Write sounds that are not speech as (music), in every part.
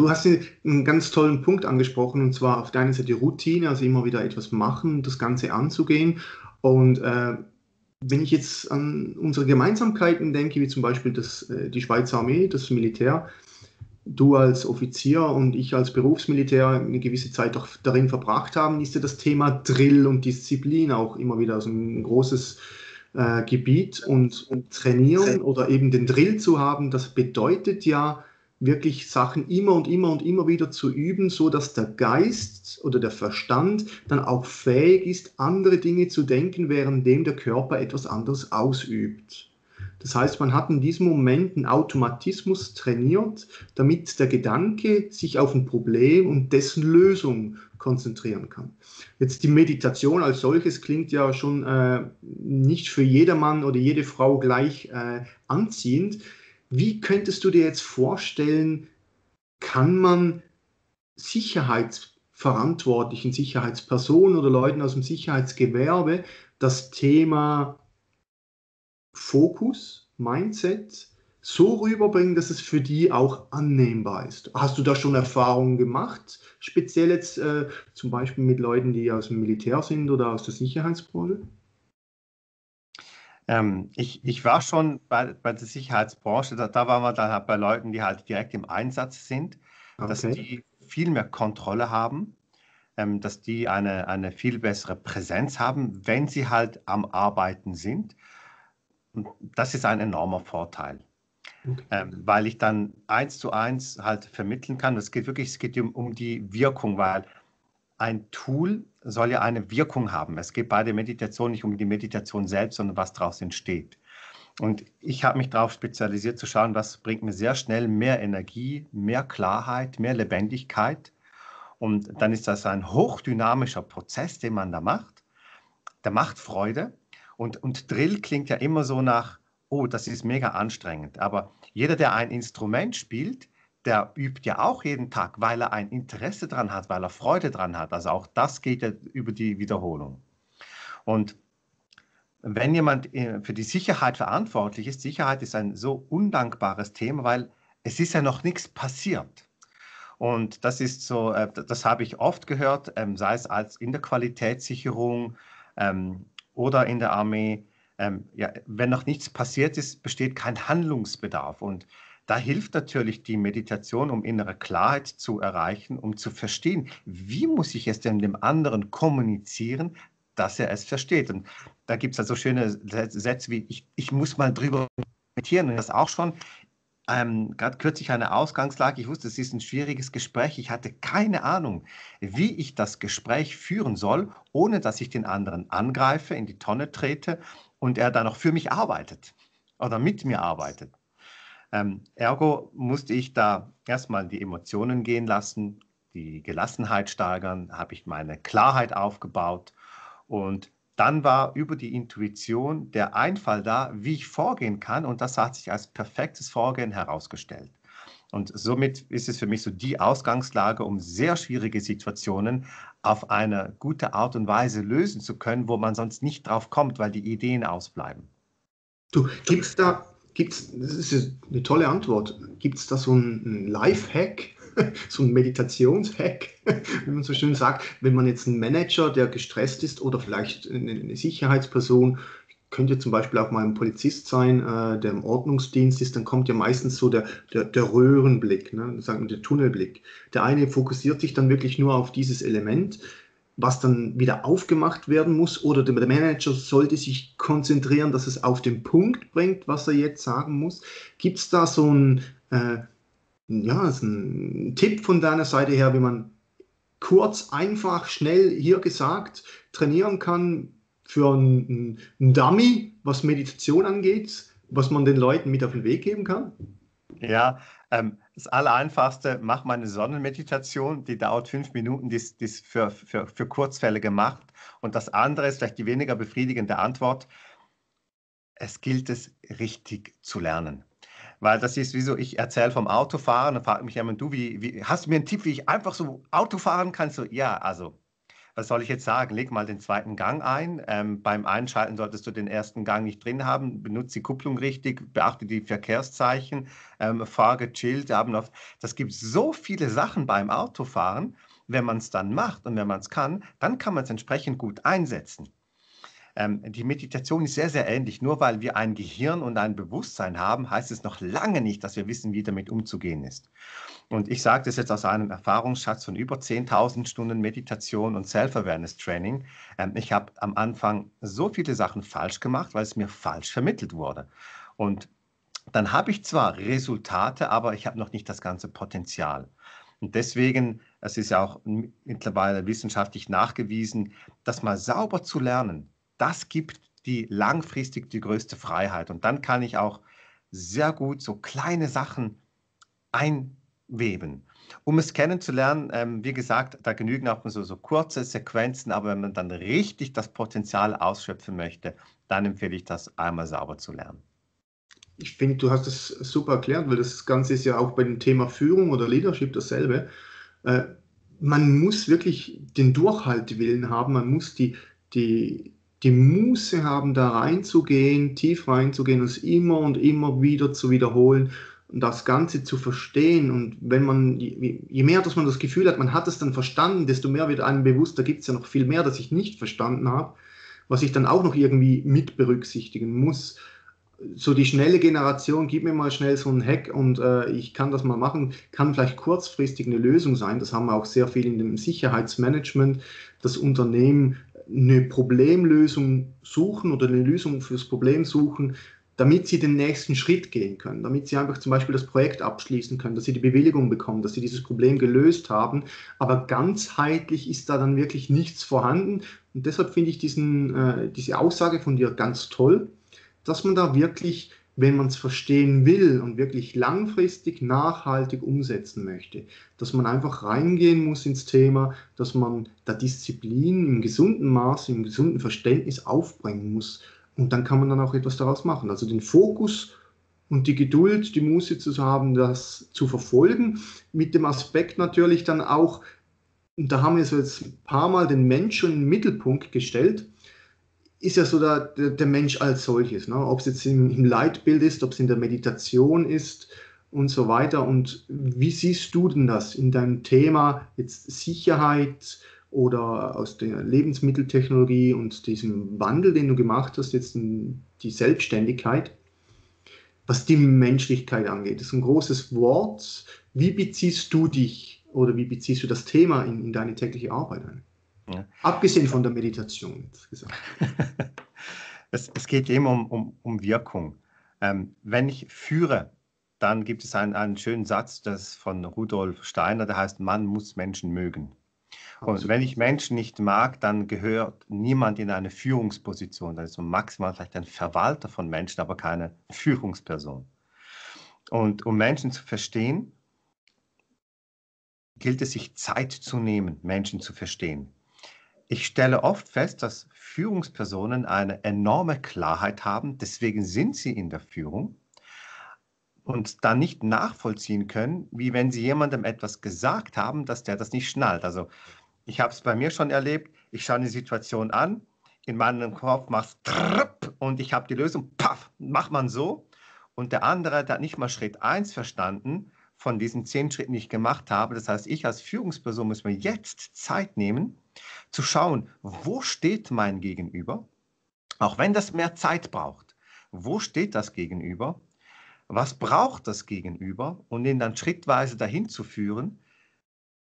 Du hast einen ganz tollen Punkt angesprochen, und zwar auf der einen Seite Routine, also immer wieder etwas machen, das Ganze anzugehen. Und äh, wenn ich jetzt an unsere Gemeinsamkeiten denke, wie zum Beispiel das, äh, die Schweizer Armee, das Militär, du als Offizier und ich als Berufsmilitär eine gewisse Zeit auch darin verbracht haben, ist ja das Thema Drill und Disziplin auch immer wieder also ein großes äh, Gebiet und, und trainieren oder eben den Drill zu haben, das bedeutet ja, wirklich Sachen immer und immer und immer wieder zu üben, so dass der Geist oder der Verstand dann auch fähig ist, andere Dinge zu denken, währenddem der Körper etwas anderes ausübt. Das heißt, man hat in diesem Moment einen Automatismus trainiert, damit der Gedanke sich auf ein Problem und dessen Lösung konzentrieren kann. Jetzt die Meditation als solches klingt ja schon äh, nicht für jedermann oder jede Frau gleich äh, anziehend. Wie könntest du dir jetzt vorstellen, kann man Sicherheitsverantwortlichen, Sicherheitspersonen oder Leuten aus dem Sicherheitsgewerbe das Thema Fokus, Mindset so rüberbringen, dass es für die auch annehmbar ist. Hast du da schon Erfahrungen gemacht, speziell jetzt äh, zum Beispiel mit Leuten, die aus dem Militär sind oder aus der Sicherheitsbranche? Ähm, ich, ich war schon bei, bei der Sicherheitsbranche, da, da waren wir dann halt bei Leuten, die halt direkt im Einsatz sind, okay. dass die viel mehr Kontrolle haben, ähm, dass die eine, eine viel bessere Präsenz haben, wenn sie halt am Arbeiten sind. Und das ist ein enormer Vorteil. Okay. Ähm, weil ich dann eins zu eins halt vermitteln kann. Es geht wirklich, es geht um, um die Wirkung, weil ein Tool soll ja eine Wirkung haben. Es geht bei der Meditation nicht um die Meditation selbst, sondern was daraus entsteht. Und ich habe mich darauf spezialisiert zu schauen, was bringt mir sehr schnell mehr Energie, mehr Klarheit, mehr Lebendigkeit. Und dann ist das ein hochdynamischer Prozess, den man da macht. Der macht Freude. Und, und Drill klingt ja immer so nach, oh, das ist mega anstrengend. Aber jeder, der ein Instrument spielt, der übt ja auch jeden Tag, weil er ein Interesse dran hat, weil er Freude dran hat. Also auch das geht ja über die Wiederholung. Und wenn jemand äh, für die Sicherheit verantwortlich ist, Sicherheit ist ein so undankbares Thema, weil es ist ja noch nichts passiert. Und das ist so, äh, das habe ich oft gehört, ähm, sei es als in der Qualitätssicherung ähm, oder in der Armee. Ähm, ja, wenn noch nichts passiert ist, besteht kein Handlungsbedarf. Und da hilft natürlich die Meditation, um innere Klarheit zu erreichen, um zu verstehen, wie muss ich es denn dem anderen kommunizieren, dass er es versteht. Und da gibt es also schöne Sätze wie, ich, ich muss mal drüber meditieren und das auch schon. Ähm, Gerade kürzlich eine Ausgangslage, ich wusste, es ist ein schwieriges Gespräch, ich hatte keine Ahnung, wie ich das Gespräch führen soll, ohne dass ich den anderen angreife, in die Tonne trete und er dann noch für mich arbeitet oder mit mir arbeitet. Ähm, ergo musste ich da erstmal die Emotionen gehen lassen, die Gelassenheit steigern, habe ich meine Klarheit aufgebaut und dann war über die Intuition der Einfall da, wie ich vorgehen kann und das hat sich als perfektes Vorgehen herausgestellt. Und somit ist es für mich so die Ausgangslage, um sehr schwierige Situationen auf eine gute Art und Weise lösen zu können, wo man sonst nicht drauf kommt, weil die Ideen ausbleiben. Du, gibt es da Gibt's, das ist eine tolle Antwort. Gibt es da so einen Life-Hack, (laughs) so einen Meditationshack, (laughs) wie man so schön sagt, wenn man jetzt einen Manager, der gestresst ist oder vielleicht eine Sicherheitsperson, könnte zum Beispiel auch mal ein Polizist sein, äh, der im Ordnungsdienst ist, dann kommt ja meistens so der, der, der Röhrenblick, ne, sagen wir der Tunnelblick. Der eine fokussiert sich dann wirklich nur auf dieses Element, was dann wieder aufgemacht werden muss oder der Manager sollte sich konzentrieren, dass es auf den Punkt bringt, was er jetzt sagen muss. Gibt es da so ein, äh, ja, so ein Tipp von deiner Seite her, wie man kurz, einfach, schnell hier gesagt trainieren kann für einen, einen Dummy, was Meditation angeht, was man den Leuten mit auf den Weg geben kann? Ja, ähm, das Allereinfachste, mach mal eine Sonnenmeditation, die dauert fünf Minuten, die ist, für, für, für Kurzfälle gemacht. Und das andere ist vielleicht die weniger befriedigende Antwort. Es gilt es richtig zu lernen. Weil das ist wie so, ich erzähle vom Autofahren, dann fragt mich jemand, du, wie, wie, hast du mir einen Tipp, wie ich einfach so Auto fahren kann? So, ja, also was soll ich jetzt sagen? Leg mal den zweiten Gang ein. Ähm, beim Einschalten solltest du den ersten Gang nicht drin haben. Benutze die Kupplung richtig, beachte die Verkehrszeichen, ähm, fahr gechillt. Auf. Das gibt so viele Sachen beim Autofahren. Wenn man es dann macht und wenn man es kann, dann kann man es entsprechend gut einsetzen. Ähm, die Meditation ist sehr, sehr ähnlich. Nur weil wir ein Gehirn und ein Bewusstsein haben, heißt es noch lange nicht, dass wir wissen, wie damit umzugehen ist. Und ich sage das jetzt aus einem Erfahrungsschatz von über 10.000 Stunden Meditation und Self-Awareness-Training. Ähm, ich habe am Anfang so viele Sachen falsch gemacht, weil es mir falsch vermittelt wurde. Und dann habe ich zwar Resultate, aber ich habe noch nicht das ganze Potenzial. Und deswegen, es ist ja auch mittlerweile wissenschaftlich nachgewiesen, das mal sauber zu lernen, das gibt die langfristig die größte Freiheit. Und dann kann ich auch sehr gut so kleine Sachen einweben. Um es kennenzulernen, ähm, wie gesagt, da genügen auch so, so kurze Sequenzen, aber wenn man dann richtig das Potenzial ausschöpfen möchte, dann empfehle ich das einmal sauber zu lernen. Ich finde, du hast es super erklärt, weil das Ganze ist ja auch bei dem Thema Führung oder Leadership dasselbe. Äh, man muss wirklich den Durchhaltewillen haben, man muss die, die, die Muße haben, da reinzugehen, tief reinzugehen es immer und immer wieder zu wiederholen und das Ganze zu verstehen. Und wenn man, je mehr, dass man das Gefühl hat, man hat es dann verstanden, desto mehr wird einem bewusst, da gibt es ja noch viel mehr, das ich nicht verstanden habe, was ich dann auch noch irgendwie mit berücksichtigen muss. So die schnelle Generation, gib mir mal schnell so einen Hack und äh, ich kann das mal machen, kann vielleicht kurzfristig eine Lösung sein. Das haben wir auch sehr viel in dem Sicherheitsmanagement. Das Unternehmen eine Problemlösung suchen oder eine Lösung fürs Problem suchen, damit sie den nächsten Schritt gehen können, damit sie einfach zum Beispiel das Projekt abschließen können, dass sie die Bewilligung bekommen, dass sie dieses Problem gelöst haben. Aber ganzheitlich ist da dann wirklich nichts vorhanden. Und deshalb finde ich diesen, äh, diese Aussage von dir ganz toll, dass man da wirklich wenn man es verstehen will und wirklich langfristig nachhaltig umsetzen möchte, dass man einfach reingehen muss ins Thema, dass man da Disziplin im gesunden Maß, im gesunden Verständnis aufbringen muss. Und dann kann man dann auch etwas daraus machen. Also den Fokus und die Geduld, die Muße zu haben, das zu verfolgen, mit dem Aspekt natürlich dann auch, und da haben wir so jetzt ein paar Mal den Menschen den Mittelpunkt gestellt, ist ja so der, der, Mensch als solches. Ne? Ob es jetzt im, im Leitbild ist, ob es in der Meditation ist und so weiter. Und wie siehst du denn das in deinem Thema jetzt Sicherheit oder aus der Lebensmitteltechnologie und diesem Wandel, den du gemacht hast, jetzt in die Selbstständigkeit, was die Menschlichkeit angeht? Das ist ein großes Wort. Wie beziehst du dich oder wie beziehst du das Thema in, in deine tägliche Arbeit ein? Ja. Abgesehen von der Meditation, gesagt. (laughs) es, es, geht eben um, um, um Wirkung. Ähm, wenn ich führe, dann gibt es einen, einen schönen Satz das von Rudolf Steiner, der heißt, man muss Menschen mögen. Und wenn ich Menschen nicht mag, dann gehört niemand in eine Führungsposition. Das ist so maximal vielleicht ein Verwalter von Menschen, aber keine Führungsperson. Und um Menschen zu verstehen, gilt es sich Zeit zu nehmen, Menschen zu verstehen. Ich stelle oft fest, dass Führungspersonen eine enorme Klarheit haben, deswegen sind sie in der Führung und dann nicht nachvollziehen können, wie wenn sie jemandem etwas gesagt haben, dass der das nicht schnallt. Also ich habe es bei mir schon erlebt, ich schaue eine Situation an, in meinem Kopf macht es und ich habe die Lösung, paff, macht man so und der andere, der hat nicht mal Schritt 1 verstanden von diesen zehn Schritten, die ich gemacht habe. Das heißt, ich als Führungsperson muss mir jetzt Zeit nehmen, zu schauen, wo steht mein Gegenüber, auch wenn das mehr Zeit braucht. Wo steht das Gegenüber? Was braucht das Gegenüber? Und ihn dann schrittweise dahin zu führen,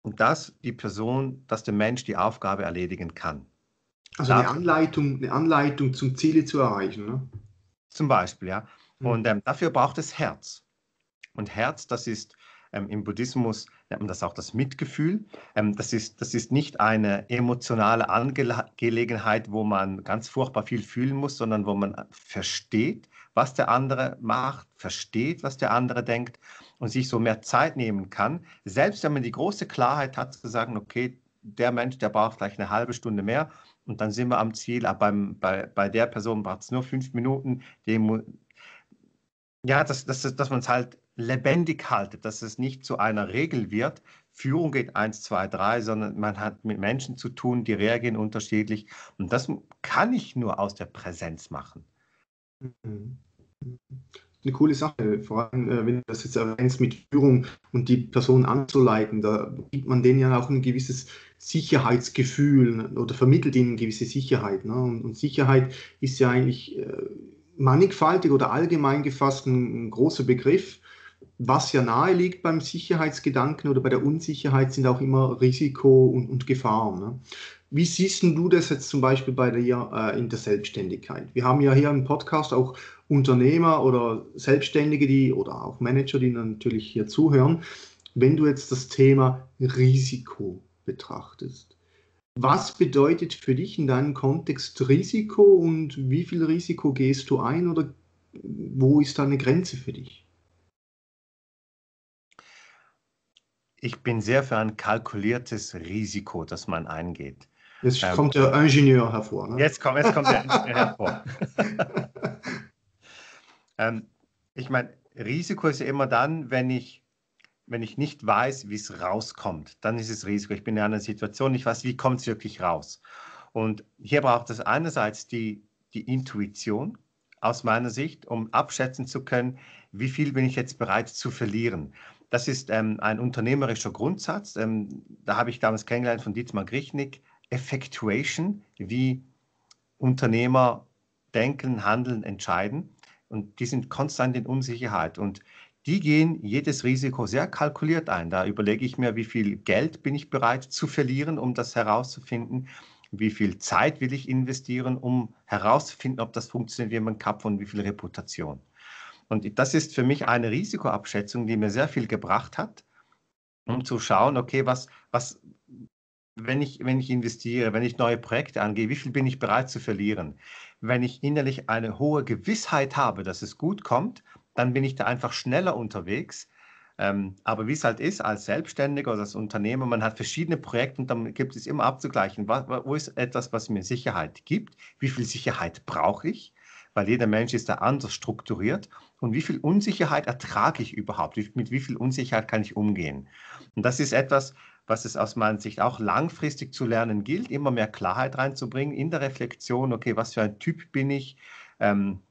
dass die Person, dass der Mensch die Aufgabe erledigen kann. Also eine Anleitung, eine Anleitung zum Ziele zu erreichen. Ne? Zum Beispiel, ja. Hm. Und ähm, dafür braucht es Herz. Und Herz, das ist ähm, Im Buddhismus nennt man das auch das Mitgefühl. Ähm, das, ist, das ist nicht eine emotionale Angelegenheit, wo man ganz furchtbar viel fühlen muss, sondern wo man versteht, was der andere macht, versteht, was der andere denkt und sich so mehr Zeit nehmen kann. Selbst wenn man die große Klarheit hat, zu sagen, okay, der Mensch, der braucht vielleicht eine halbe Stunde mehr und dann sind wir am Ziel, aber beim, bei, bei der Person braucht es nur fünf Minuten. Dem, ja, dass, dass, dass man es halt lebendig haltet, dass es nicht zu einer Regel wird, Führung geht eins, zwei, drei, sondern man hat mit Menschen zu tun, die reagieren unterschiedlich. Und das kann ich nur aus der Präsenz machen. Mhm eine coole Sache, vor allem äh, wenn du das jetzt erwähnst mit Führung und die Person anzuleiten, da gibt man denen ja auch ein gewisses Sicherheitsgefühl oder vermittelt ihnen eine gewisse Sicherheit. Ne? Und, Sicherheit ist ja eigentlich äh, mannigfaltig oder allgemein gefasst ein großer Begriff. Was ja nahe liegt beim Sicherheitsgedanken oder bei der Unsicherheit sind auch immer Risiko und, und Gefahren. Ne? Wie siehst du das jetzt zum Beispiel bei dir äh, in der Selbstständigkeit? Wir haben ja hier im Podcast auch Unternehmer oder Selbstständige, die oder auch Manager, die natürlich hier zuhören. Wenn du jetzt das Thema Risiko betrachtest, was bedeutet für dich in deinem Kontext Risiko und wie viel Risiko gehst du ein oder wo ist da eine Grenze für dich? Ich bin sehr für ein kalkuliertes Risiko, das man eingeht. Jetzt ähm, kommt der Ingenieur hervor. Ne? Jetzt, kommt, jetzt kommt der (laughs) Ingenieur hervor. (laughs) ähm, ich meine, Risiko ist ja immer dann, wenn ich, wenn ich nicht weiß, wie es rauskommt. Dann ist es Risiko. Ich bin in einer Situation, ich weiß, wie kommt es wirklich raus. Und hier braucht es einerseits die, die Intuition aus meiner Sicht, um abschätzen zu können, wie viel bin ich jetzt bereit zu verlieren. Das ist ähm, ein unternehmerischer Grundsatz. Ähm, da habe ich damals kennengelernt von Dietmar Grichnik. Effectuation, wie Unternehmer denken, handeln, entscheiden. Und die sind konstant in Unsicherheit. Und die gehen jedes Risiko sehr kalkuliert ein. Da überlege ich mir, wie viel Geld bin ich bereit zu verlieren, um das herauszufinden. Wie viel Zeit will ich investieren, um herauszufinden, ob das funktioniert, wie man Kap und wie viel Reputation. Und das ist für mich eine Risikoabschätzung, die mir sehr viel gebracht hat, um zu schauen, okay, was, was, wenn ich, wenn ich investiere, wenn ich neue Projekte angehe, wie viel bin ich bereit zu verlieren? Wenn ich innerlich eine hohe Gewissheit habe, dass es gut kommt, dann bin ich da einfach schneller unterwegs. Ähm, aber wie es halt ist, als Selbstständiger oder als Unternehmer, man hat verschiedene Projekte und dann gibt es immer abzugleichen, wo, wo ist etwas, was mir Sicherheit gibt, wie viel Sicherheit brauche ich, weil jeder Mensch ist da anders strukturiert und wie viel Unsicherheit ertrage ich überhaupt, mit wie viel Unsicherheit kann ich umgehen. Und das ist etwas, was es aus meiner Sicht auch langfristig zu lernen gilt, immer mehr Klarheit reinzubringen in der Reflexion, okay, was für ein Typ bin ich? Ähm,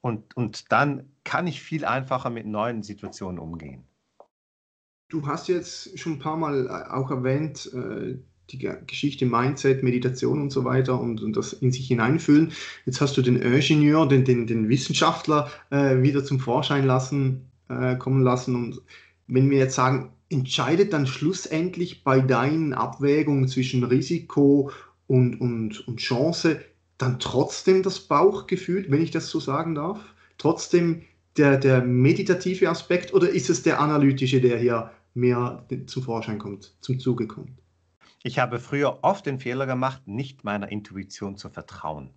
und, und dann kann ich viel einfacher mit neuen Situationen umgehen. Du hast jetzt schon ein paar Mal äh, auch erwähnt, äh, die Geschichte Mindset, Meditation und so weiter und, und, das in sich hineinfühlen. Jetzt hast du den Ingenieur, den, den, den Wissenschaftler äh, wieder zum Vorschein lassen, äh, kommen lassen. Und wenn wir jetzt sagen, entscheidet dann schlussendlich bei deinen Abwägungen zwischen Risiko und, und, und Chance dann trotzdem das Bauchgefühl, wenn ich das so sagen darf? Trotzdem der, der meditative Aspekt oder ist es der analytische, der hier mehr zum Vorschein kommt, zum Zuge kommt? Ich habe früher oft den Fehler gemacht, nicht meiner Intuition zu vertrauen.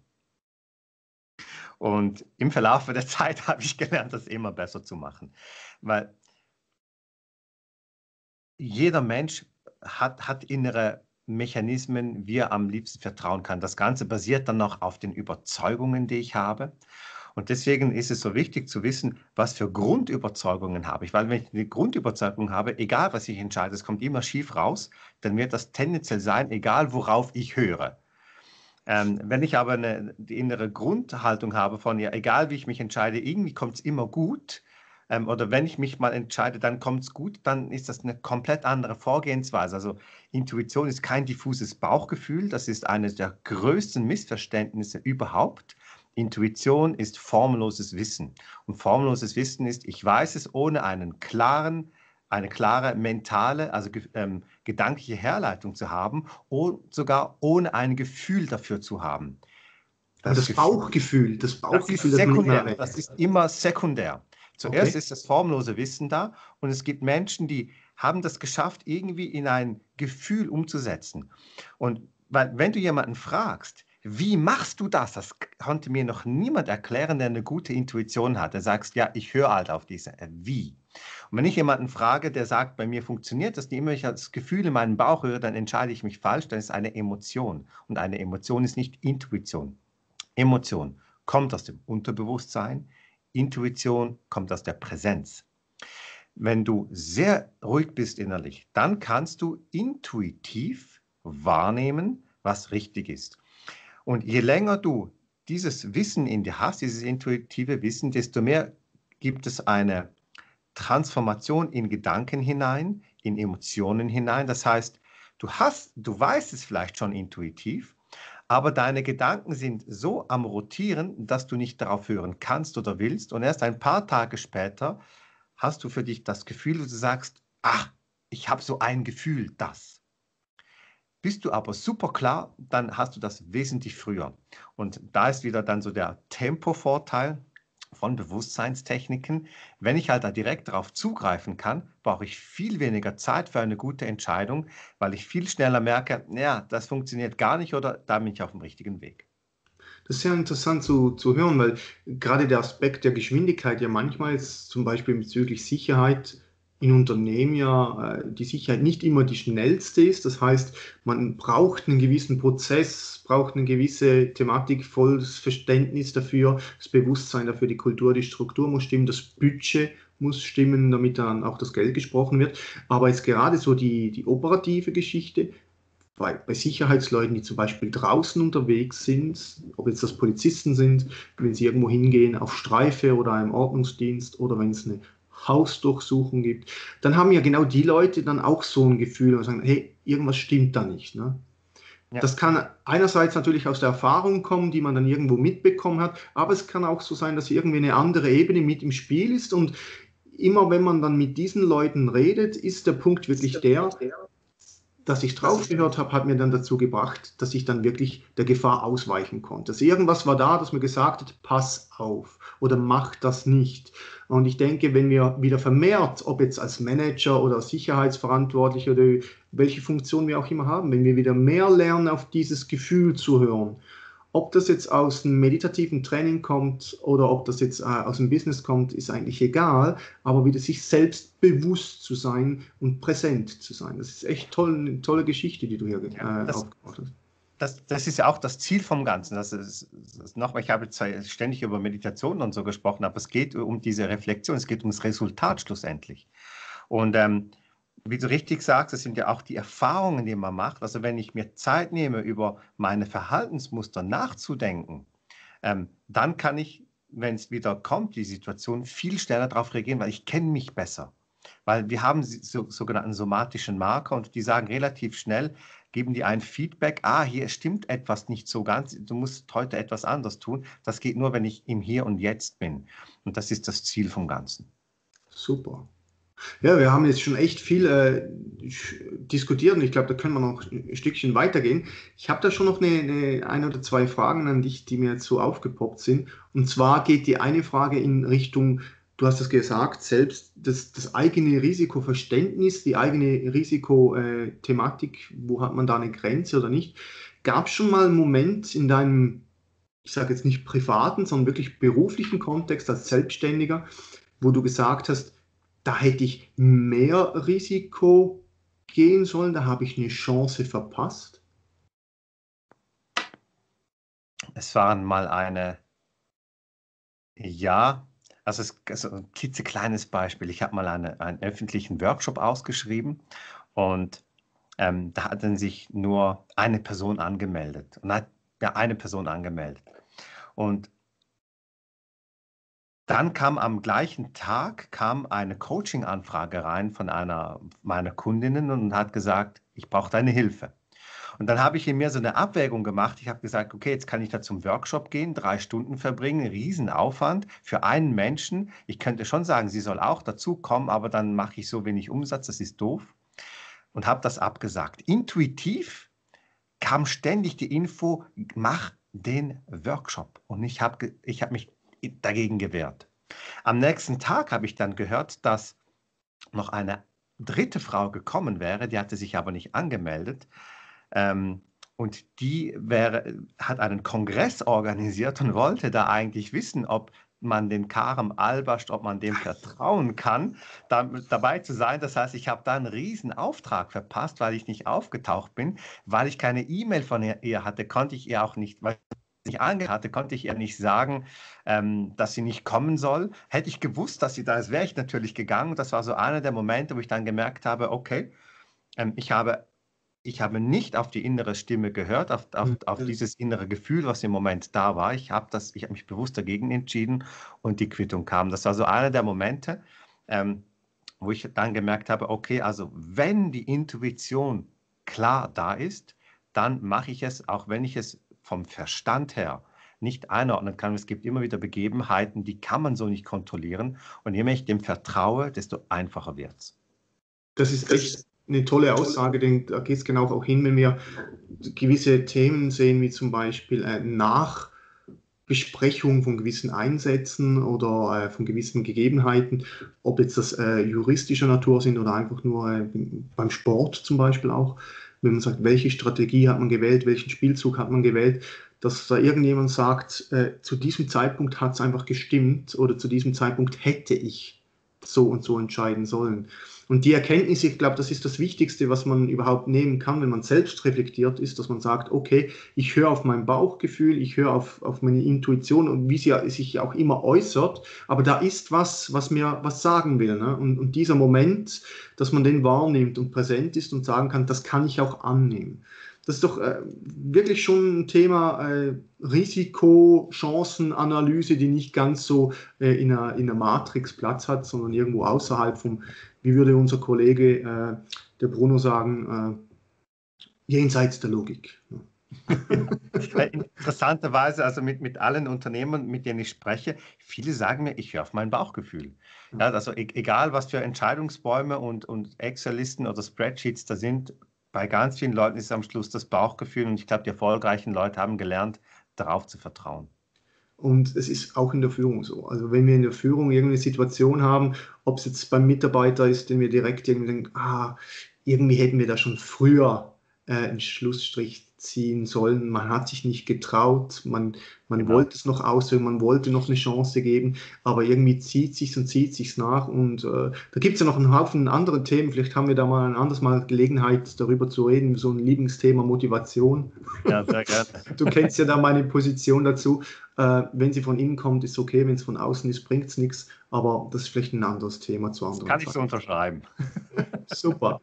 Und im Verlauf der (laughs) Zeit habe ich gelernt, das immer besser zu machen. Weil jeder Mensch hat, hat innere Mechanismen, wie er am liebsten vertrauen kann. Das Ganze basiert dann noch auf den Überzeugungen, die ich habe. Und deswegen ist es so wichtig zu wissen, was für Grundüberzeugungen habe ich. Weil wenn ich eine Grundüberzeugung habe, egal was ich entscheide, es kommt immer schief raus, dann wird das tendenziell sein, egal worauf ich höre. Ähm, wenn ich aber eine, die innere Grundhaltung habe von, ja, egal wie ich mich entscheide, irgendwie kommt es immer gut, ähm, oder wenn ich mich mal entscheide, dann kommt es gut, dann ist das eine komplett andere Vorgehensweise. Also Intuition ist kein diffuses Bauchgefühl, das ist eines der größten Missverständnisse überhaupt. Intuition ist formloses Wissen. Und formloses Wissen ist, ich weiß es ohne einen klaren, eine klare mentale, also ähm, gedankliche Herleitung zu haben und sogar ohne ein Gefühl dafür zu haben. Das, das Bauchgefühl, das Bauchgefühl, das ist sekundär. Das ist immer sekundär. Zuerst okay. ist das formlose Wissen da und es gibt Menschen, die haben das geschafft, irgendwie in ein Gefühl umzusetzen. Und weil, wenn du jemanden fragst, wie machst du das? Das konnte mir noch niemand erklären, der eine gute Intuition hat. Der sagt, ja, ich höre halt auf diese. Äh, wie? Und wenn ich jemanden frage, der sagt, bei mir funktioniert das, immer ich das Gefühl in meinem Bauch höre, dann entscheide ich mich falsch, dann ist eine Emotion. Und eine Emotion ist nicht Intuition. Emotion kommt aus dem Unterbewusstsein, Intuition kommt aus der Präsenz. wenn du sehr ruhig bist innerlich, dann kannst du intuitiv wahrnehmen, was richtig ist. Und je länger du dieses Wissen in dir hast, dieses intuitive Wissen, desto mehr gibt es eine Transformation in Gedanken hinein, in Emotionen hinein. Das heißt, du hast, du weißt es vielleicht schon intuitiv, aber deine Gedanken sind so am Rotieren, dass du nicht darauf hören kannst oder willst. Und erst ein paar Tage später hast du für dich das Gefühl, du sagst, ach, ich habe so ein Gefühl, das. Bist du aber super klar, dann hast du das wesentlich früher. Und da ist wieder dann so der Tempovorteil von Bewusstseinstechniken. Wenn ich halt da direkt darauf zugreifen kann, brauche ich viel weniger Zeit für eine gute Entscheidung, weil ich viel schneller merke, ja, das funktioniert gar nicht oder da bin ich auf dem richtigen Weg. Das ist ja interessant zu, zu hören, weil gerade der Aspekt der Geschwindigkeit ja manchmal zum Beispiel bezüglich Sicherheit in Unternehmen ja äh, die Sicherheit nicht immer die schnellste ist. Das heißt, man braucht einen gewissen Prozess, braucht eine gewisse Thematik, volles Verständnis dafür, das Bewusstsein dafür, die Kultur, die Struktur muss stimmen, das Budget muss stimmen, damit dann auch das Geld gesprochen wird. Aber jetzt gerade so die, die operative Geschichte, bei, bei Sicherheitsleuten, die zum Beispiel draußen unterwegs sind, ob jetzt das Polizisten sind, wenn sie irgendwo hingehen auf Streife oder im Ordnungsdienst oder wenn es eine Hausdurchsuchung gibt, dann haben ja genau die Leute dann auch so ein Gefühl und sagen, hey, irgendwas stimmt da nicht. Ne? Ja. Das kann einerseits natürlich aus der Erfahrung kommen, die man dann irgendwo mitbekommen hat, aber es kann auch so sein, dass irgendwie eine andere Ebene mit im Spiel ist und immer wenn man dann mit diesen Leuten redet, ist der Punkt wirklich der, dass ich drauf gehört habe, hat mir dann dazu gebracht, dass ich dann wirklich der Gefahr ausweichen konnte. Also irgendwas war da, das mir gesagt hat, pass auf oder mach das nicht. Und ich denke, wenn wir wieder vermehrt, ob jetzt als Manager oder Sicherheitsverantwortlicher oder welche Funktion wir auch immer haben, wenn wir wieder mehr lernen, auf dieses Gefühl zu hören, ob das jetzt aus einem meditativen Training kommt oder ob das jetzt äh, aus dem Business kommt, ist eigentlich egal, aber wieder sich selbst bewusst zu sein und präsent zu sein. Das ist echt toll, eine tolle Geschichte, die du hier äh, das, aufgebaut hast. Das, das, ist ja auch das Ziel vom Ganzen. Das ist, das noch, ich habe jetzt ständig über Meditation und so gesprochen, aber es geht um diese Reflexion, es geht ums Resultat schlussendlich. Und ähm, wie du richtig sagst, das sind ja auch die Erfahrungen, die man macht. Also wenn ich mir Zeit nehme, über meine Verhaltensmuster nachzudenken, ähm, dann kann ich, wenn es wieder kommt, die Situation, viel schneller darauf reagieren, weil ich kenne mich besser. Weil wir haben so, sogenannten somatischen Marker und die sagen relativ schnell, geben die ein Feedback, ah, hier stimmt etwas nicht so ganz, du musst heute etwas anders tun. Das geht nur, wenn ich im Hier und Jetzt bin. Und das ist das Ziel vom Ganzen. Super. Ja, wir haben jetzt schon echt viel äh, diskutiert und ich glaube, da können wir noch ein Stückchen weitergehen. Ich habe da schon noch eine, eine, ein oder zwei Fragen an dich, die mir jetzt so aufgepoppt sind. Und zwar geht die eine Frage in Richtung, du hast es gesagt, selbst das, das eigene Risikoverständnis, die eigene Risikothematik, wo hat man da eine Grenze oder nicht? Gab es schon mal einen Moment in deinem, ich sage jetzt nicht privaten, sondern wirklich beruflichen Kontext als Selbstständiger, wo du gesagt hast, da hätte ich mehr Risiko gehen sollen, da habe ich eine Chance verpasst? Es waren mal eine, ja, also, es, also ein klitzekleines Beispiel. Ich habe mal eine, einen öffentlichen Workshop ausgeschrieben und ähm, da hatten sich nur eine Person angemeldet. Und hat, ja, eine Person angemeldet. Und dann kam am gleichen Tag kam eine Coaching-Anfrage rein von einer meiner Kundinnen und hat gesagt, ich brauche deine Hilfe. Und dann habe ich in mir so eine Abwägung gemacht. Ich habe gesagt, okay, jetzt kann ich da zum Workshop gehen, drei Stunden verbringen, Riesenaufwand für einen Menschen. Ich könnte schon sagen, sie soll auch dazu kommen, aber dann mache ich so wenig Umsatz, das ist doof. Und habe das abgesagt. Intuitiv kam ständig die Info, mach den Workshop. Und ich habe ich hab mich dagegen gewehrt. Am nächsten Tag habe ich dann gehört, dass noch eine dritte Frau gekommen wäre, die hatte sich aber nicht angemeldet. Ähm, und die wäre, hat einen Kongress organisiert und wollte da eigentlich wissen, ob man den Karem Albast, ob man dem vertrauen kann, da, dabei zu sein. Das heißt, ich habe da einen riesen Auftrag verpasst, weil ich nicht aufgetaucht bin, weil ich keine E-Mail von ihr hatte, konnte ich ihr auch nicht, weil nicht angehört hatte, konnte ich ihr nicht sagen, ähm, dass sie nicht kommen soll. Hätte ich gewusst, dass sie da ist, wäre ich natürlich gegangen. Das war so einer der Momente, wo ich dann gemerkt habe, okay, ähm, ich habe ich habe nicht auf die innere Stimme gehört, auf, auf, mhm. auf dieses innere Gefühl, was im Moment da war. Ich habe hab mich bewusst dagegen entschieden und die Quittung kam. Das war so einer der Momente, ähm, wo ich dann gemerkt habe, okay, also wenn die Intuition klar da ist, dann mache ich es, auch wenn ich es vom Verstand her nicht einordnen kann. Es gibt immer wieder Begebenheiten, die kann man so nicht kontrollieren. Und je mehr ich dem vertraue, desto einfacher wird es. Das ist echt eine tolle Aussage, denn da geht es genau auch hin, wenn wir gewisse Themen sehen, wie zum Beispiel äh, Nachbesprechung von gewissen Einsätzen oder äh, von gewissen Gegebenheiten, ob jetzt das äh, juristischer Natur sind oder einfach nur äh, beim Sport zum Beispiel auch, wenn man sagt, welche Strategie hat man gewählt, welchen Spielzug hat man gewählt, dass da irgendjemand sagt, äh, zu diesem Zeitpunkt hat es einfach gestimmt oder zu diesem Zeitpunkt hätte ich so und so entscheiden sollen. Und die Erkenntnis, ich glaube, das ist das Wichtigste, was man überhaupt nehmen kann, wenn man selbst reflektiert ist, dass man sagt, okay, ich höre auf mein Bauchgefühl, ich höre auf, auf meine Intuition und wie sie sich auch immer äußert, aber da ist was, was mir was sagen will. Ne? Und, und dieser Moment, dass man den wahrnimmt und präsent ist und sagen kann, das kann ich auch annehmen das ist doch äh, wirklich schon ein Thema äh, Risiko-Chancen-Analyse, die nicht ganz so äh, in, einer, in einer Matrix Platz hat, sondern irgendwo außerhalb vom, wie würde unser Kollege, äh, der Bruno sagen, äh, jenseits der Logik. (laughs) Interessanterweise, also mit, mit allen Unternehmern, mit denen ich spreche, viele sagen mir, ich höre auf mein Bauchgefühl. Ja, also e egal, was für Entscheidungsbäume und, und Excel-Listen oder Spreadsheets da sind, bei ganz vielen Leuten ist es am Schluss das Bauchgefühl und ich glaube, die erfolgreichen Leute haben gelernt, darauf zu vertrauen. Und es ist auch in der Führung so. Also wenn wir in der Führung irgendeine Situation haben, ob es jetzt beim Mitarbeiter ist, den wir direkt irgendwie denken, ah, irgendwie hätten wir da schon früher äh, einen Schlussstrich ziehen sollen. Man hat sich nicht getraut, man, man genau. wollte es noch auswählen, man wollte noch eine Chance geben, aber irgendwie zieht sich und zieht sich nach. Und äh, da gibt es ja noch einen Haufen andere Themen. Vielleicht haben wir da mal ein anderes Mal Gelegenheit, darüber zu reden, so ein Lieblingsthema Motivation. Ja, sehr gerne. (laughs) du kennst ja da meine Position dazu. Äh, wenn sie von innen kommt, ist okay, wenn es von außen ist, bringt es nichts. Aber das ist vielleicht ein anderes Thema zu anderen. Das kann ich so unterschreiben. (laughs) Super.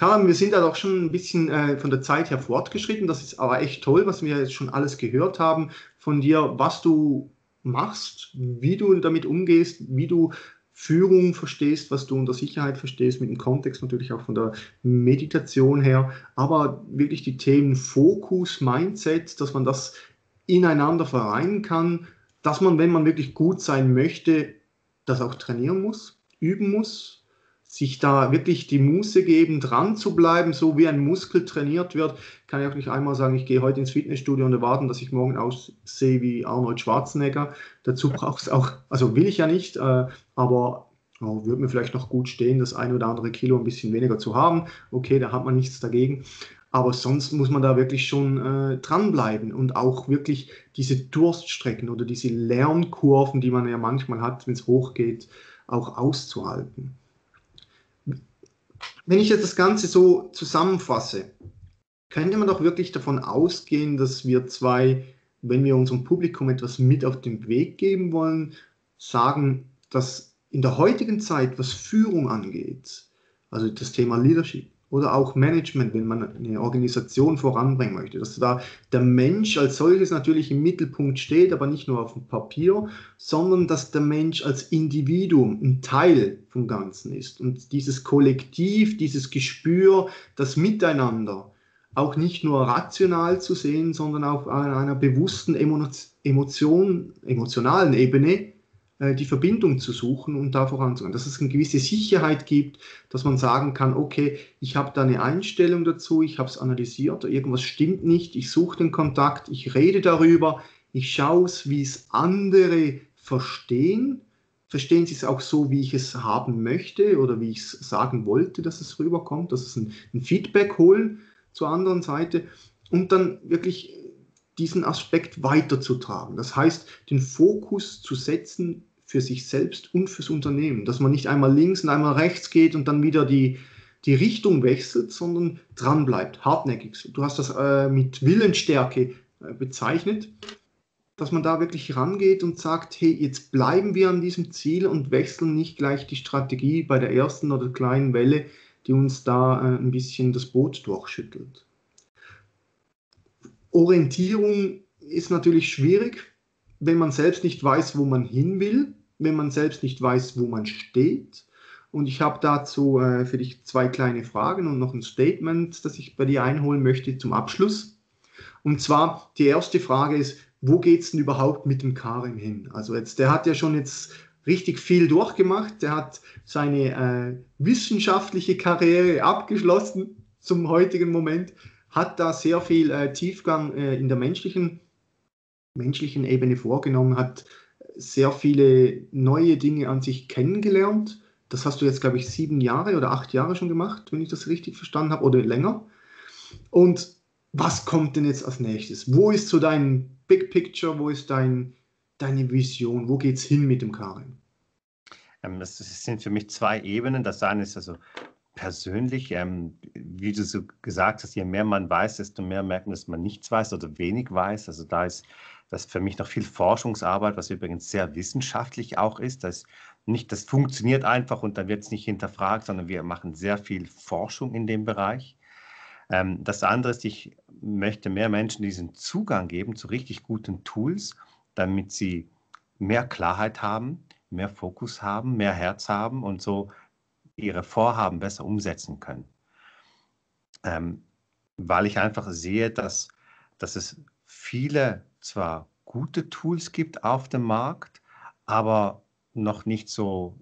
Karin, wir sind da doch schon ein bisschen äh, von der Zeit her fortgeschritten. Das ist aber echt toll, was wir jetzt schon alles gehört haben von dir, was du machst, wie du damit umgehst, wie du Führung verstehst, was du unter Sicherheit verstehst, mit dem Kontext natürlich auch von der Meditation her, aber wirklich die Themen Fokus, Mindset, dass man das ineinander vereinen kann, dass man, wenn man wirklich gut sein möchte, das auch trainieren muss, üben muss, sich da wirklich die Muße geben, dran zu bleiben, so wie ein Muskel trainiert wird, kann ich auch nicht einmal sagen, ich gehe heute ins Fitnessstudio und erwarten, dass ich morgen aussehe wie Arnold Schwarzenegger. Dazu (laughs) braucht es auch, also will ich ja nicht, äh, aber oh, würde mir vielleicht noch gut stehen, das ein oder andere Kilo ein bisschen weniger zu haben. Okay, da hat man nichts dagegen. Aber sonst muss man da wirklich schon äh, dranbleiben und auch wirklich diese Durststrecken oder diese Lernkurven, die man ja manchmal hat, wenn es hochgeht, auch auszuhalten. Wenn ich jetzt das Ganze so zusammenfasse, könnte man doch wirklich davon ausgehen, dass wir zwei, wenn wir unserem Publikum etwas mit auf den Weg geben wollen, sagen, dass in der heutigen Zeit, was Führung angeht, also das Thema Leadership, oder auch Management, wenn man eine Organisation voranbringen möchte. Dass da der Mensch als solches natürlich im Mittelpunkt steht, aber nicht nur auf dem Papier, sondern dass der Mensch als Individuum ein Teil vom Ganzen ist. Und dieses Kollektiv, dieses Gespür, das Miteinander, auch nicht nur rational zu sehen, sondern auf einer bewussten Emotion, emotionalen Ebene die Verbindung zu suchen und da voranzugehen. Dass es eine gewisse Sicherheit gibt, dass man sagen kann, okay, ich habe da eine Einstellung dazu, ich habe es analysiert, irgendwas stimmt nicht, ich suche den Kontakt, ich rede darüber, ich schaue es, wie es andere verstehen. Verstehen Sie es auch so, wie ich es haben möchte oder wie ich es sagen wollte, dass es rüberkommt, dass es ein, ein Feedback holen zur anderen Seite und dann wirklich diesen Aspekt weiterzutragen. Das heißt, den Fokus zu setzen für sich selbst und fürs Unternehmen. Dass man nicht einmal links und einmal rechts geht und dann wieder die, die Richtung wechselt, sondern dran bleibt, hartnäckig. Du hast das äh, mit Willensstärke äh, bezeichnet, dass man da wirklich rangeht und sagt, hey, jetzt bleiben wir an diesem Ziel und wechseln nicht gleich die Strategie bei der ersten oder kleinen Welle, die uns da äh, ein bisschen das Boot durchschüttelt. Orientierung ist natürlich schwierig, wenn man selbst nicht weiß, wo man hin will, wenn man selbst nicht weiß, wo man steht. Und ich habe dazu äh, für dich zwei kleine Fragen und noch ein Statement, das ich bei dir einholen möchte zum Abschluss. Und zwar die erste Frage ist, wo geht es denn überhaupt mit dem Karim hin? Also jetzt, der hat ja schon jetzt richtig viel durchgemacht. Der hat seine äh, wissenschaftliche Karriere abgeschlossen zum heutigen Moment, hat da sehr viel äh, Tiefgang äh, in der menschlichen, menschlichen Ebene vorgenommen, hat sehr viele neue Dinge an sich kennengelernt. Das hast du jetzt, glaube ich, sieben Jahre oder acht Jahre schon gemacht, wenn ich das richtig verstanden habe, oder länger. Und was kommt denn jetzt als nächstes? Wo ist so dein Big Picture? Wo ist dein, deine Vision? Wo geht es hin mit dem Karin? Ähm, das sind für mich zwei Ebenen. Das eine ist also persönlich, ähm, wie du so gesagt hast, je mehr man weiß, desto mehr merken, dass man nichts weiß oder wenig weiß. Also da ist das für mich noch viel Forschungsarbeit, was übrigens sehr wissenschaftlich auch ist. Das nicht, das funktioniert einfach und dann wird es nicht hinterfragt, sondern wir machen sehr viel Forschung in dem Bereich. Ähm, das andere ist, ich möchte mehr Menschen diesen Zugang geben zu richtig guten Tools, damit sie mehr Klarheit haben, mehr Fokus haben, mehr Herz haben und so ihre Vorhaben besser umsetzen können. Ähm, weil ich einfach sehe, dass, dass es viele zwar gute Tools gibt auf dem Markt, aber noch nicht so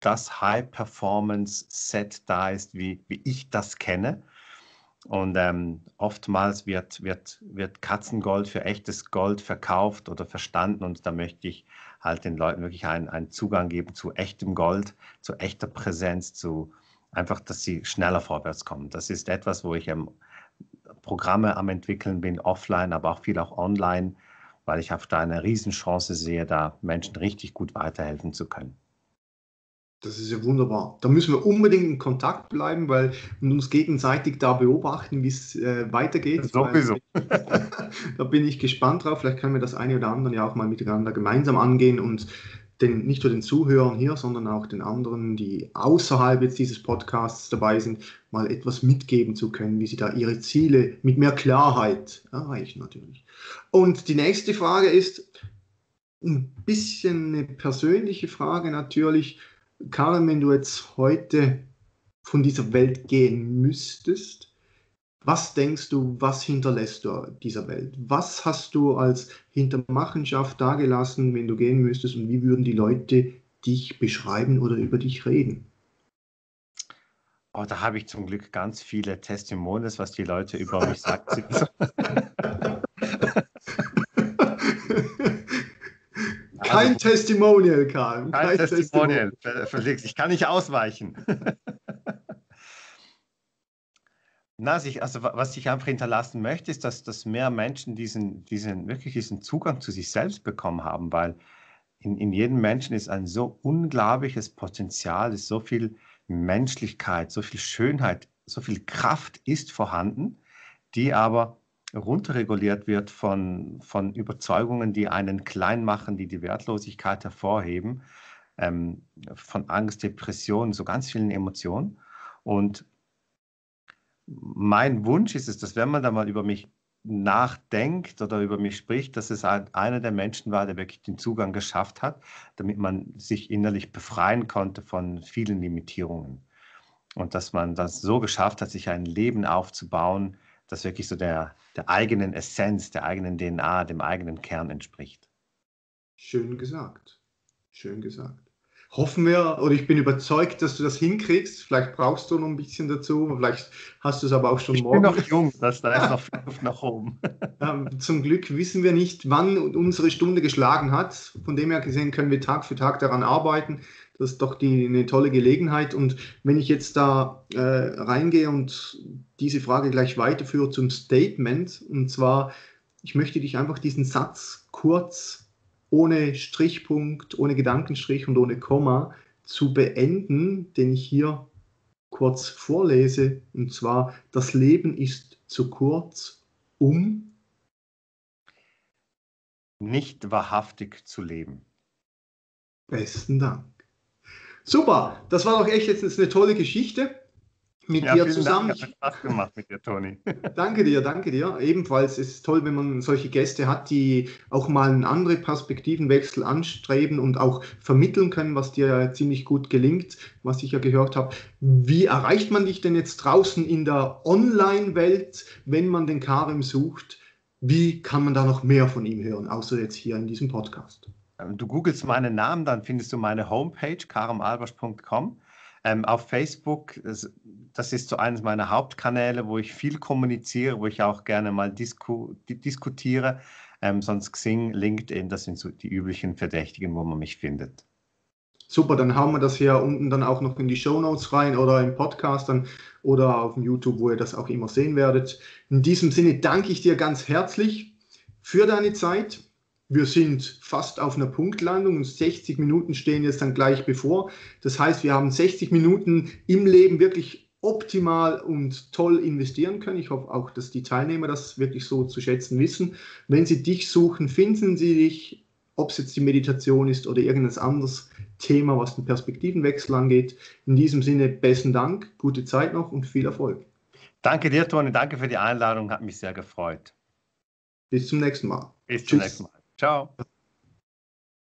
das High-Performance-Set da ist, wie, wie ich das kenne. Und ähm, oftmals wird, wird, wird Katzengold für echtes Gold verkauft oder verstanden. Und da möchte ich halt den Leuten wirklich einen, einen Zugang geben zu echtem Gold, zu echter Präsenz, zu einfach, dass sie schneller vorwärts kommen. Das ist etwas, wo ich ähm, Programme am entwickeln bin, offline, aber auch viel auch online, weil ich auf da eine Riesenchance sehe, da Menschen richtig gut weiterhelfen zu können. Das ist ja wunderbar. Da müssen wir unbedingt in Kontakt bleiben, weil und uns gegenseitig da beobachten, wie es äh, weitergeht. (laughs) Sowieso. (laughs) da bin ich gespannt drauf. Vielleicht können wir das eine oder andere ja auch mal miteinander gemeinsam angehen und den, nicht nur den Zuhörern hier, sondern auch den anderen, die außerhalb jetzt dieses Podcasts dabei sind, mal etwas mitgeben zu können, wie sie da ihre Ziele mit mehr Klarheit erreichen natürlich. Und die nächste Frage ist ein bisschen eine persönliche Frage natürlich Karin, wenn du jetzt heute von dieser Welt gehen müsstest, was denkst du, was hinterlässt du dieser Welt? Was hast du als Hintermachenschaft dagelassen, wenn du gehen müsstest und wie würden die Leute dich beschreiben oder über dich reden? Oh, da habe ich zum Glück ganz viele Testimonials, was die Leute über mich sagen. (laughs) Kein also, Testimonial, Karl. Kein, kein Testimonial. Testimonial. Ich kann nicht ausweichen. (laughs) Na, sich, also was ich einfach hinterlassen möchte, ist, dass, dass mehr Menschen diesen, diesen, wirklich diesen Zugang zu sich selbst bekommen haben, weil in, in jedem Menschen ist ein so unglaubliches Potenzial, ist so viel Menschlichkeit, so viel Schönheit, so viel Kraft ist vorhanden, die aber runterreguliert wird von, von Überzeugungen, die einen klein machen, die die Wertlosigkeit hervorheben, ähm, von Angst, Depression, so ganz vielen Emotionen. Und mein Wunsch ist es, dass wenn man da mal über mich nachdenkt oder über mich spricht, dass es einer der Menschen war, der wirklich den Zugang geschafft hat, damit man sich innerlich befreien konnte von vielen Limitierungen. Und dass man das so geschafft hat, sich ein Leben aufzubauen, das wirklich so der, der eigenen Essenz, der eigenen DNA, dem eigenen Kern entspricht. Schön gesagt. Schön gesagt. Hoffen wir, oder ich bin überzeugt, dass du das hinkriegst. Vielleicht brauchst du noch ein bisschen dazu, vielleicht hast du es aber auch schon ich morgen. Ich bin noch jung, das, da ist noch Luft nach oben. (laughs) Ähm, zum Glück wissen wir nicht, wann unsere Stunde geschlagen hat. Von dem her gesehen können wir Tag für Tag daran arbeiten. Das ist doch die, eine tolle Gelegenheit. Und wenn ich jetzt da äh, reingehe und diese Frage gleich weiterführe zum Statement, und zwar, ich möchte dich einfach diesen Satz kurz, ohne Strichpunkt, ohne Gedankenstrich und ohne Komma zu beenden, den ich hier kurz vorlese. Und zwar, das Leben ist zu kurz, um nicht wahrhaftig zu leben. Besten Dank. Super, das war doch echt jetzt eine tolle Geschichte mit ja, dir zusammen. Dank, hat Spaß gemacht mit dir, Toni. (laughs) danke dir, danke dir. Ebenfalls ist es toll, wenn man solche Gäste hat, die auch mal einen anderen Perspektivenwechsel anstreben und auch vermitteln können, was dir ja ziemlich gut gelingt, was ich ja gehört habe. Wie erreicht man dich denn jetzt draußen in der Online-Welt, wenn man den Karim sucht? Wie kann man da noch mehr von ihm hören, außer jetzt hier in diesem Podcast? Ähm, du googelst meinen Namen, dann findest du meine Homepage, karimalbers.com. Ähm, auf Facebook, das, ist so eines meiner Hauptkanäle, wo ich viel kommuniziere, wo ich auch gerne mal disku, diskutiere. Ähm, sonst Xing, LinkedIn, das sind so die üblichen Verdächtigen, wo man mich findet. Super, dann hauen wir das hier unten dann auch noch in die Show Notes rein oder im Podcast dann oder auf YouTube, wo ihr das auch immer sehen werdet. In diesem Sinne danke ich dir ganz herzlich für deine Zeit wir sind fast auf einer Punktlandung und 60 Minuten stehen jetzt dann gleich bevor. Das heißt, wir haben 60 Minuten im Leben wirklich optimal und toll investieren können. Ich hoffe auch, dass die Teilnehmer das wirklich so zu schätzen wissen. Wenn sie dich suchen, finden sie dich, ob es jetzt die Meditation ist oder irgendein anderes Thema, was den Perspektivenwechsel angeht. In diesem Sinne, besten Dank, gute Zeit noch und viel Erfolg. Danke dir, Toni, danke für die Einladung, hat mich sehr gefreut. Bis zum nächsten Mal. Bis zum Tschüss. nächsten Mal. Ciao.